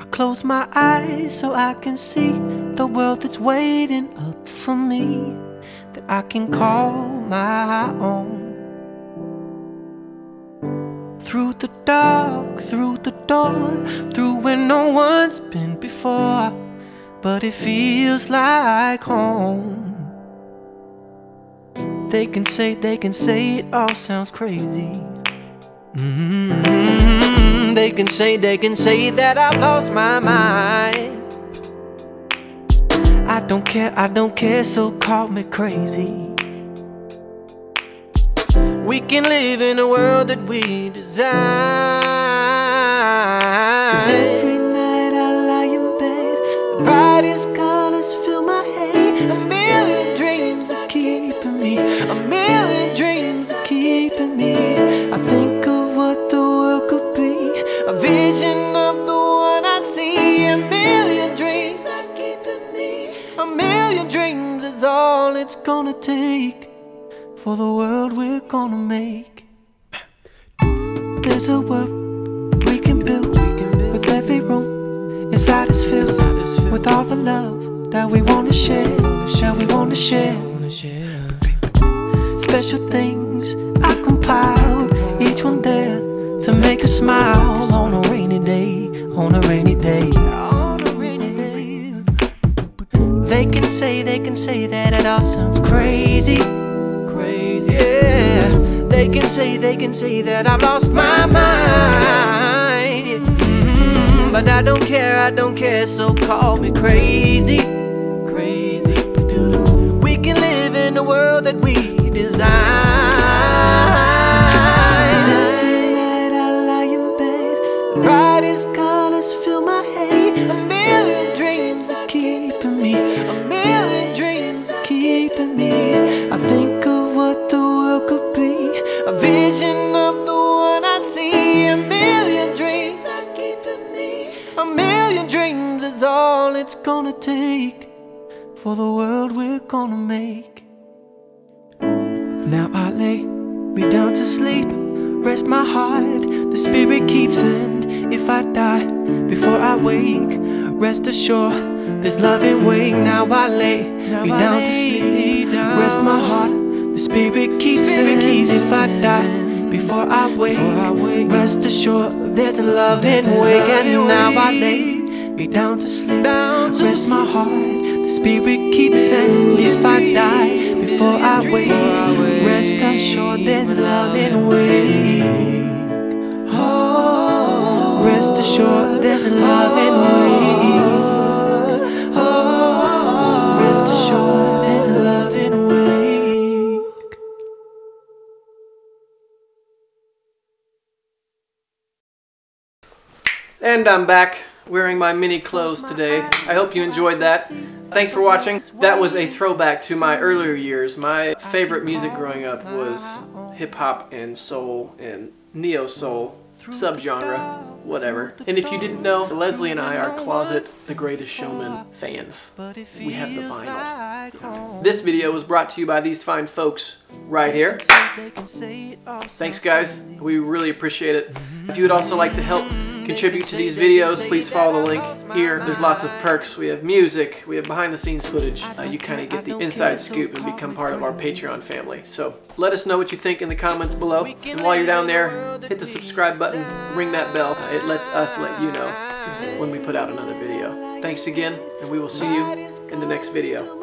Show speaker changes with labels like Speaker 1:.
Speaker 1: I close my eyes so I can see the world that's waiting up for me that I can call my own. Through the dark, through the door, through where no one's been before, but it feels like home. They can say, they can say it all sounds crazy. Mm -hmm. They can say, they can say that I've lost my mind. I don't care, I don't care, so call me crazy. We can live in a world that we design. Cause every night I lie in bed, the brightest me, a million dreams are keeping me. I think of what the world could be, a vision of the one I see. A million dreams are keeping me, a million dreams is all it's gonna take for the world we're gonna make. There's a world we can build, we can build. with every room inside is filled, with all the love that we wanna share, that we wanna share. Special things I compiled, each one there to make us smile on a rainy day, on a rainy day. They can say, they can say that it all sounds crazy crazy. Yeah, they can say, they can say that I've lost my mind. Mm, but I don't care, I don't care, so call me crazy. Crazy. We can live in a world that we brightest colors fill my head. A million dreams are keeping me, a million dreams are keeping me. I think of what the world could be, a vision of the one I see. A million dreams are keeping me, a million dreams is all it's gonna take for the world we're gonna make. Now I lay me down to sleep, rest my heart, the spirit keeps, and if I die before I wake, rest assured there's love and wait. Now I lay me down to sleep, rest my heart, the spirit keeps, and if I die before I wake, rest assured there's love and wake. And now I lay me down to sleep, rest my heart, the spirit keeps, and if I die before I wake, rest assured there's love and wake. There's love wake. Oh, rest assured there's love and wake.
Speaker 2: And I'm back wearing my mini clothes today. I hope you enjoyed that. Thanks for watching. That was a throwback to my earlier years. My favorite music growing up was hip hop and soul and neo soul subgenre, whatever. And if you didn't know, Lezlee and I are closet The Greatest Showman fans. We have the vinyl. This video was brought to you by these fine folks right here. Thanks guys, we really appreciate it. If you would also like to help contribute to these videos, please follow the link here. There's lots of perks. We have music, we have behind the scenes footage. Uh, you kind of get the inside scoop and become part of our Patreon family. So let us know what you think in the comments below. And while you're down there, hit the subscribe button, ring that bell. Uh, it lets us let you know when we put out another video. Thanks again, and we will see you in the next video.